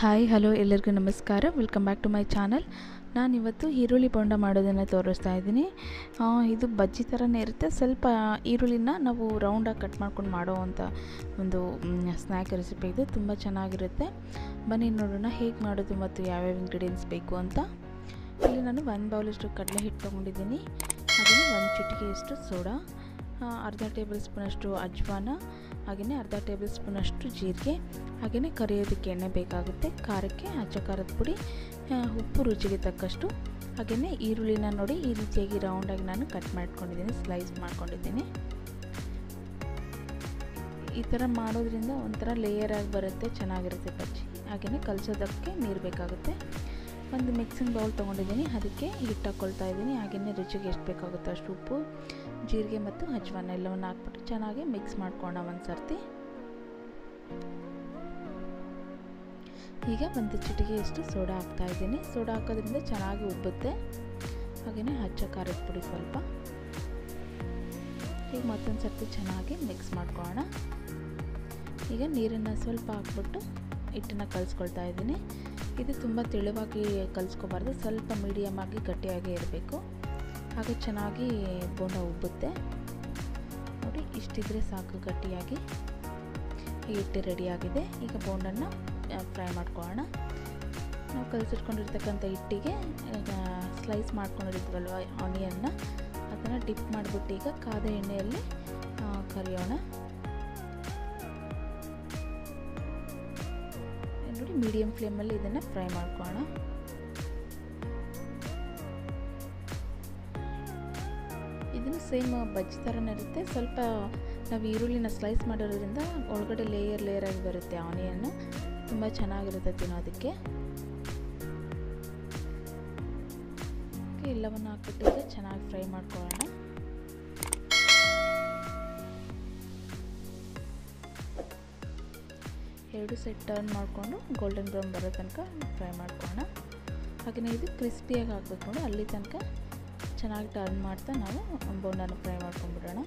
Hi hello ಎಲ್ಲರಿಗೂ ನಮಸ್ಕಾರ. Welcome back to my channel ನಾನಿವತ್ತು ಈರುಳ್ಳಿ ಬೋಂಡ ಮಾಡೋದನ್ನು ತೋರಿಸ್ತಾ ಇದ್ದೀನಿ. ಇದು ಬಜ್ಜಿ ಥರನೇ ಇರುತ್ತೆ. ಸ್ವಲ್ಪ ಈರುಳ್ಳಿನ ನಾವು ರೌಂಡಾಗಿ ಕಟ್ ಮಾಡ್ಕೊಂಡು ಮಾಡೋ ಅಂಥ ಒಂದು ಸ್ನ್ಯಾಕ್ ರೆಸಿಪಿ ಇದು. ತುಂಬ ಚೆನ್ನಾಗಿರುತ್ತೆ. ಬನ್ನಿ ನೋಡೋಣ ಹೇಗೆ ಮಾಡೋದು ಮತ್ತು ಯಾವ್ಯಾವ ಇಂಗ್ರೀಡಿಯೆಂಟ್ಸ್ ಬೇಕು ಅಂತ. ಇಲ್ಲಿ ನಾನು ಒಂದು ಬೌಲಷ್ಟು ಕಡಲೆ ಹಿಟ್ಟು ತೊಗೊಂಡಿದ್ದೀನಿ. ಅದನ್ನು ಒಂದು ಚಿಟಿಕೆಯಷ್ಟು ಸೋಡಾ ಅರ್ಧ ಟೇಬಲ್ ಸ್ಪೂನಷ್ಟು ಅಜ್ವಾನ ಹಾಗೆಯೇ ಅರ್ಧ ಟೇಬಲ್ ಸ್ಪೂನಷ್ಟು ಜೀರಿಗೆ ಹಾಗೆಯೇ ಕರಿಯೋದಕ್ಕೆ ಎಣ್ಣೆ ಬೇಕಾಗುತ್ತೆ, ಖಾರಕ್ಕೆ ಅಚ್ಚ ಖಾರದ ಪುಡಿ ಉಪ್ಪು ರುಚಿಗೆ ತಕ್ಕಷ್ಟು ಹಾಗೆಯೇ ಈರುಳ್ಳಿನ ನೋಡಿ ಈ ರೀತಿಯಾಗಿ ರೌಂಡಾಗಿ ನಾನು ಕಟ್ ಮಾಡ್ಕೊಂಡಿದ್ದೀನಿ ಸ್ಲೈಸ್ ಮಾಡ್ಕೊಂಡಿದ್ದೀನಿ. ಈ ಥರ ಮಾಡೋದ್ರಿಂದ ಒಂಥರ ಲೇಯರ್ ಆಗಿ ಬರುತ್ತೆ, ಚೆನ್ನಾಗಿರುತ್ತೆ ಬಜ್ಜಿ. ಹಾಗೆಯೇ ಕಲಸೋದಕ್ಕೆ ನೀರು ಬೇಕಾಗುತ್ತೆ. ಒಂದು ಮಿಕ್ಸಿಂಗ್ ಬೌಲ್ ತೊಗೊಂಡಿದ್ದೀನಿ, ಅದಕ್ಕೆ ಹಿಟ್ಟು ಹಾಕ್ಕೊಳ್ತಾ ಇದ್ದೀನಿ ಹಾಗೆಯೇ ರುಚಿಗೆ ಎಷ್ಟು ಬೇಕಾಗುತ್ತೆ ಅಷ್ಟು ಉಪ್ಪು. ಜೀರಿಗೆ ಮತ್ತು ಅಜ್ವಾನ ಎಲ್ಲವನ್ನು ಹಾಕ್ಬಿಟ್ಟು ಚೆನ್ನಾಗಿ ಮಿಕ್ಸ್ ಮಾಡ್ಕೊಳ್ಳೋಣ ಒಂದು ಸರ್ತಿ ಈಗ ಒಂದು ಚಿಟಿಗೆಯಷ್ಟು ಸೋಡಾ ಹಾಕ್ತಾ ಇದ್ದೀನಿ. ಸೋಡಾ ಹಾಕೋದ್ರಿಂದ ಚೆನ್ನಾಗಿ ಉಬ್ಬುತ್ತೆ. ಹಾಗೆಯೇ ಹಚ್ಚ ಖಾರದ ಪುಡಿ ಸ್ವಲ್ಪ. ಈಗ ಮತ್ತೊಂದು ಸರ್ತಿ ಚೆನ್ನಾಗಿ ಮಿಕ್ಸ್ ಮಾಡ್ಕೊಳ್ಳೋಣ. ಈಗ ನೀರನ್ನು ಸ್ವಲ್ಪ ಹಾಕ್ಬಿಟ್ಟು ಹಿಟ್ಟನ್ನು ಕಲಿಸ್ಕೊಳ್ತಾ ಇದ್ದೀನಿ. ಇದು ತುಂಬ ತೆಳುವಾಗಿ ಕಲಿಸ್ಕೋಬಾರ್ದು. ಸ್ವಲ್ಪ ಮೀಡಿಯಮ್ ಆಗಿ ಗಟ್ಟಿಯಾಗಿ ಇರಬೇಕು. ಹಾಗೆ ಚೆನ್ನಾಗಿ ಬೋಂಡ ಉಬ್ಬುತ್ತೆ. ನೋಡಿ, ಇಷ್ಟಿದ್ರೆ ಸಾಕು ಗಟ್ಟಿಯಾಗಿ. ಹಿಟ್ಟು ರೆಡಿಯಾಗಿದೆ ಈಗ ಬೋಂಡನ್ನು ಫ್ರೈ ಮಾಡ್ಕೊಳ್ಳೋಣ. ನಾವು ಕಲಸಿಟ್ಕೊಂಡಿರ್ತಕ್ಕಂಥ ಹಿಟ್ಟಿಗೆ ಸ್ಲೈಸ್ ಮಾಡ್ಕೊಂಡಿರ್ತೀವಲ್ವ ಆನಿಯನ್ನ ಅದನ್ನು ಡಿಪ್ ಮಾಡಿಬಿಟ್ಟು ಈಗ ಕಾದ ಎಣ್ಣೆಯಲ್ಲಿ ಕರಿಯೋಣ. ನೋಡಿ ಮೀಡಿಯಮ್ ಫ್ಲೇಮಲ್ಲಿ ಇದನ್ನು ಫ್ರೈ ಮಾಡ್ಕೊಳ್ಳೋಣ. ಸೇಮ್ ಬಜ್ಜಿ ಥರನೇ ಇರುತ್ತೆ. ಸ್ವಲ್ಪ ನಾವು ಈರುಳ್ಳಿನ ಸ್ಲೈಸ್ ಮಾಡಿರೋದ್ರಿಂದ ಒಳಗಡೆ ಲೇಯರ್ ಲೇಯರ್ ಆಗಿ ಬರುತ್ತೆ ಆನಿಯನ್ನು ತುಂಬ ಚೆನ್ನಾಗಿರುತ್ತೆ ತಿನ್ನೋದಕ್ಕೆ. ಎಲ್ಲವನ್ನು ಹಾಕ್ಬಿಟ್ಟಿದ್ರೆ ಚೆನ್ನಾಗಿ ಫ್ರೈ ಮಾಡ್ಕೊಳ್ಳೋಣ. ಎರಡು ಸೆಟ್ ಟರ್ನ್ ಮಾಡಿಕೊಂಡು ಗೋಲ್ಡನ್ ಬ್ರೌನ್ ಬರೋ ತನಕ ಫ್ರೈ ಮಾಡ್ಕೊಳ್ಳೋಣ. ಹಾಗೆಯೇ ಇದು ಕ್ರಿಸ್ಪಿಯಾಗಿ ಹಾಕ್ಬೇಕು ಅಲ್ಲಿ ತನಕ ಚೆನ್ನಾಗಿ ಟರ್ನ್ ಮಾಡ್ತಾ ನಾವು ಬೋಂಡನ ಫ್ರೈ ಮಾಡ್ಕೊಂಡ್ಬಿಡೋಣ.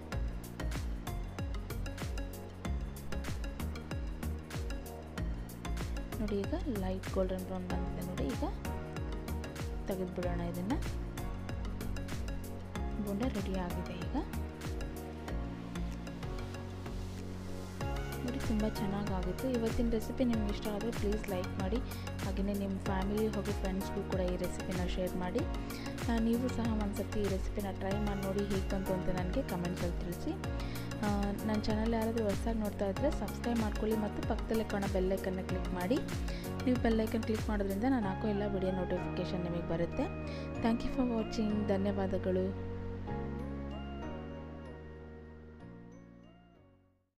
ನೋಡಿ ಈಗ ಲೈಟ್ ಗೋಲ್ಡನ್ ಬ್ರೌನ್ ಬಂದಿದೆ ನೋಡಿ ಈಗ ತೆಗೆದುಬಿಡೋಣ ಇದನ್ನು. ಬೋಂಡ ರೆಡಿ ಆಗಿದೆ ಈಗ. ತುಂಬ ಚೆನ್ನಾಗಾಗುತ್ತೆ. ಇವತ್ತಿನ ರೆಸಿಪಿ ನಿಮ್ಗೆ ಇಷ್ಟ ಆದರೆ ಪ್ಲೀಸ್ ಲೈಕ್ ಮಾಡಿ. ಹಾಗೆಯೇ ನಿಮ್ಮ ಫ್ಯಾಮಿಲಿ ಹಾಗೂ ಫ್ರೆಂಡ್ಸ್ಗೂ ಕೂಡ ಈ ರೆಸಿಪಿನ ಶೇರ್ ಮಾಡಿ. ನೀವು ಸಹ ಒಂದು ಈ ರೆಸಿಪಿನ ಟ್ರೈ ಮಾಡಿ ನೋಡಿ ಹೇಗೆ ಬಂತು ಅಂತ ನನಗೆ ಕಮೆಂಟ್ಸಲ್ಲಿ ತಿಳಿಸಿ. ನನ್ನ ಚಾನಲ್ ಯಾರಾದರೂ ಹೊಸದಾಗಿ ನೋಡ್ತಾ ಇದ್ದರೆ ಸಬ್ಸ್ಕ್ರೈಬ್ ಮಾಡ್ಕೊಳ್ಳಿ ಮತ್ತು ಪಕ್ಕದಲ್ಲೇ ಕಾಣೋ ಬೆಲ್ಲೈಕನ್ನ ಕ್ಲಿಕ್ ಮಾಡಿ. ನೀವು ಬೆಲ್ಲೈಕನ್ ಕ್ಲಿಕ್ ಮಾಡೋದ್ರಿಂದ ನಾನು ಹಾಕೋ ಎಲ್ಲ ವಿಡಿಯೋ ನೋಟಿಫಿಕೇಷನ್ ನಿಮಗೆ ಬರುತ್ತೆ. ಥ್ಯಾಂಕ್ ಯು ಫಾರ್ ವಾಚಿಂಗ್ ಧನ್ಯವಾದಗಳು.